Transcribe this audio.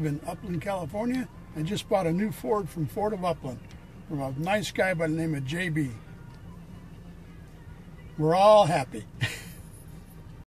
live in Upland, California. I just bought a new Ford from Ford of Upland from a nice guy by the name of JB. We're all happy.